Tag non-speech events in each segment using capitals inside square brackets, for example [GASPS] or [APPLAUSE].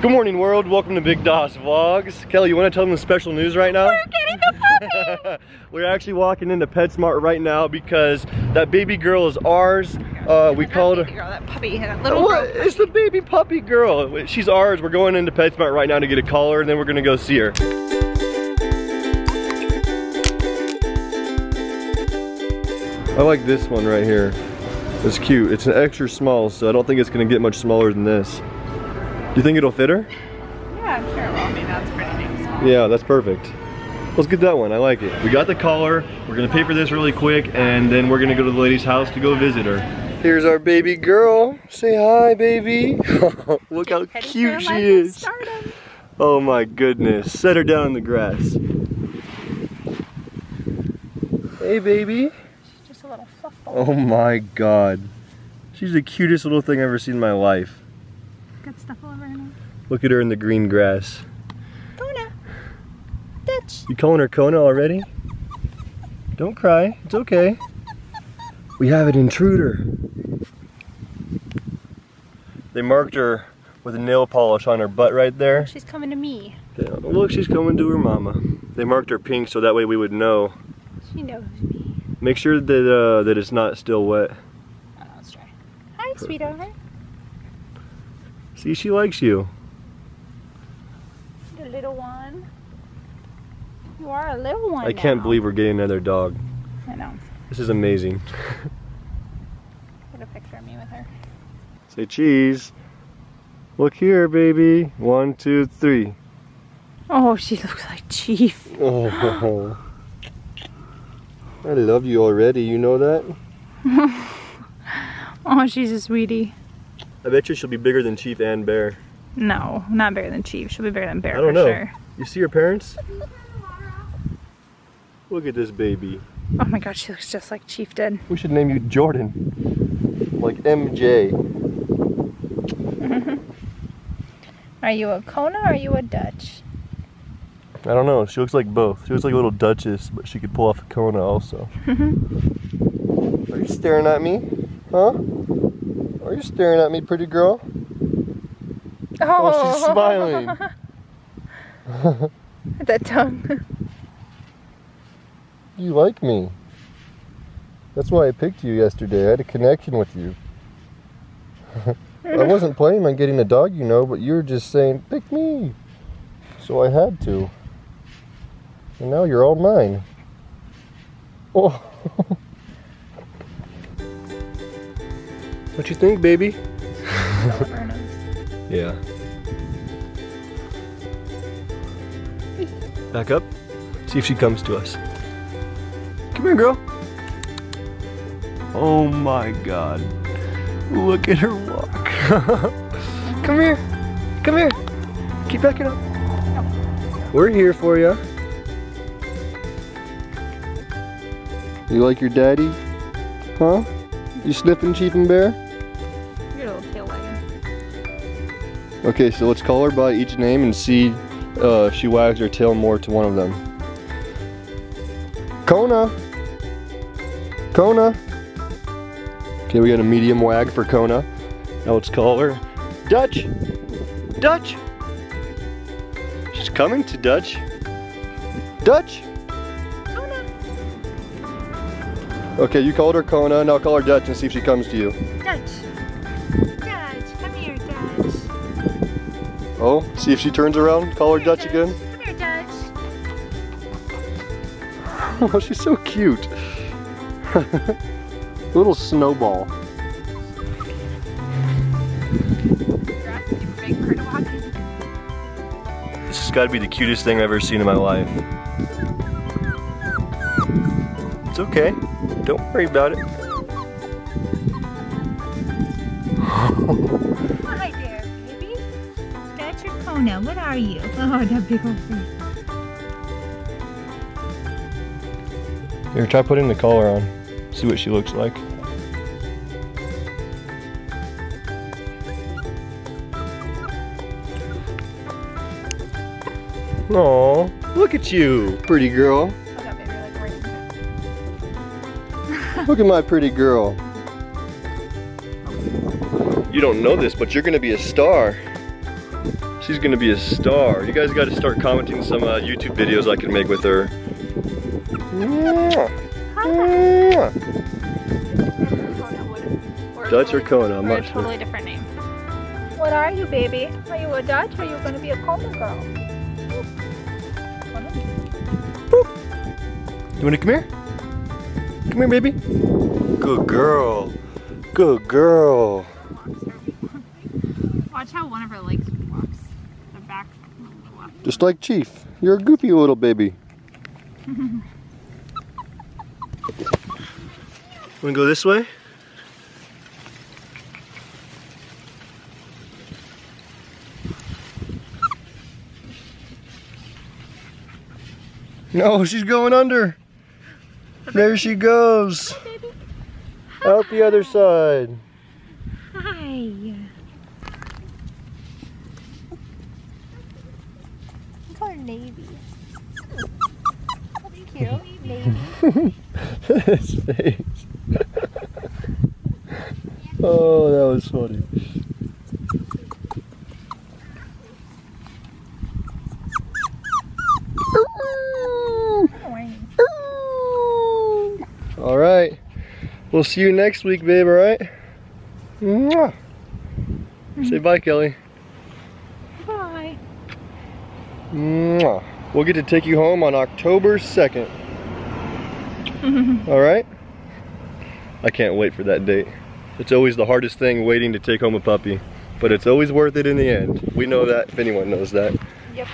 Good morning world, welcome to Big Daws Vlogs. Kelly, you wanna tell them the special news right now? We're getting the puppy! [LAUGHS] We're actually walking into PetSmart right now because that baby girl is ours. Uh, we called her. girl, that puppy, that little What? girl. It's the baby puppy girl. She's ours. We're going into PetSmart right now to get a collar and then we're gonna go see her. I like this one right here. It's cute. It's an extra small, so I don't think it's gonna get much smaller than this. Do you think it'll fit her? Yeah, I'm sure it will. I mean, that's pretty damn small. Yeah, that's perfect. Let's get that one. I like it. We got the collar. We're gonna pay for this really quick, and then we're gonna go to the lady's house to go visit her. Here's our baby girl. Say hi, baby. [LAUGHS] Look how cute she is. Oh my goodness. Set her down in the grass. Hey, baby. She's just a little fluff ball. Oh my god. She's the cutest little thing I've ever seen in my life. Got stuff all over her. Look at her in the green grass. Kona. Dutch. You calling her Kona already? Don't cry. It's okay. We have an intruder. They marked her with nail polish on her butt right there. She's coming to me. Look, she's coming to her mama. They marked her pink so that way we would know. She knows me. Make sure that uh, that it's not still wet. Oh, no, it's dry. Hi, sweetheart. See, she likes you. The little one. You are a little one I can't believe we're getting another dog. I know. This is amazing. [LAUGHS] Get a picture of me with her. Say cheese. Look here, baby. One, two, three. Oh, she looks like Chief. Oh. [GASPS] I love you already, you know that? [LAUGHS] Oh, she's a sweetie. I bet you she'll be bigger than Chief and Bear. No, not bigger than Chief. She'll be bigger than Bear I don't for know. sure. You see her parents? Look at this baby. Oh my god, she looks just like Chief did. We should name you Jordan. Like MJ. [LAUGHS] Are you a Kona or are you a Dutch? I don't know. She looks like both. She looks like a little Duchess, but she could pull off a Kona also. [LAUGHS] Are you staring at me? Huh? Are you staring at me, pretty girl? Oh, she's oh. smiling. [LAUGHS] that tongue. You like me. That's why I picked you yesterday. I had a connection with you. I wasn't planning on getting a dog, you know, but you were just saying, pick me. So I had to. And now you're all mine. Oh. [LAUGHS] what you think, baby? [LAUGHS] Yeah. Back up. See if she comes to us. Come here, girl. Oh my god. Look at her walk. [LAUGHS] Come here. Come here. Keep backing up. We're here for you. You like your daddy? Huh? You sniffing Chief and Bear? Okay, so let's call her by each name and see uh, if she wags her tail more to one of them. Kona. Kona. Okay, we got a medium wag for Kona. Now let's call her Dutch. Dutch. She's coming to Dutch. Dutch. Kona. Okay, you called her Kona. Now call her Dutch and see if she comes to you. Dutch. Oh, see if she turns around. Call her Dutch again. Come [LAUGHS] here, Dutch. [LAUGHS] Oh, she's so cute. [LAUGHS] Little snowball. Grass is super big for her to walk in. This has got to be the cutest thing I've ever seen in my life. It's okay. Don't worry about it. Hi there, baby. Dutch or Kona? What are you? [LAUGHS] Oh, that big old face. Here, try putting the collar on. See what she looks like. Aw, look at you, pretty girl. Oh, that baby like right in Look at my pretty girl. You don't know this, but you're gonna be a star. See She's gonna be a star. You guys gotta start commenting some uh, YouTube videos I can make with her. Dutch or Kona, I'm not sure. totally different name. What are you, baby? Are you a Dutch or are you going to be a Kona girl? You wanna come here? Come here, baby. Good girl. Good girl. Watch how one of her legs walks. The back walks. Just like Chief. You're a goofy little baby. [LAUGHS] Wanna go this way? No, she's going under. There she goes. Out the other side. Hi. Call her Navy. That's cute. Navy. His face. oh, that was funny. All right. We'll see you next week, babe, all right? Mwah. Say bye, Kelly. Bye. Mwah. We'll get to take you home on October 2nd. [LAUGHS] All right? I can't wait for that date. It's always the hardest thing waiting to take home a puppy, but it's always worth it in the end. We know that if anyone knows that. Yep.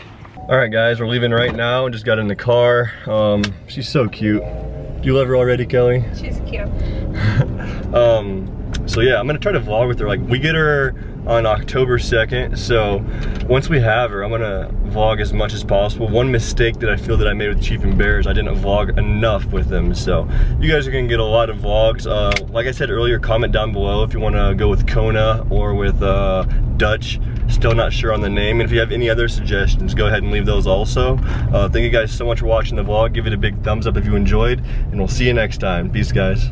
All right, guys, we're leaving right now. and Just got in the car. Um, she's so cute. Do you love her already, Kelly? She's cute. [LAUGHS] Um, so yeah, I'm gonna try to vlog with her. Like we get her on October 2nd. So once we have her, I'm gonna vlog as much as possible. One mistake that I feel that I made with Chief and Bears, I didn't vlog enough with them. So you guys are gonna get a lot of vlogs. Uh, like I said earlier, comment down below if you wanna go with Kona or with uh, Dutch. Still not sure on the name. And if you have any other suggestions, go ahead and leave those also. Uh, thank you guys so much for watching the vlog. Give it a big thumbs up if you enjoyed. And we'll see you next time. Peace, guys.